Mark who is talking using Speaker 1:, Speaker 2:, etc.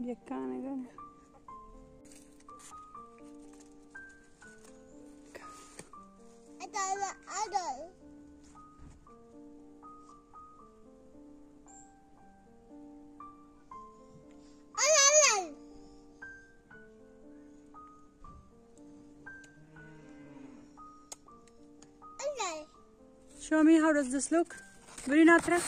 Speaker 1: Jackanegan.
Speaker 2: Adol,
Speaker 1: Show me how does this look? Virinatra?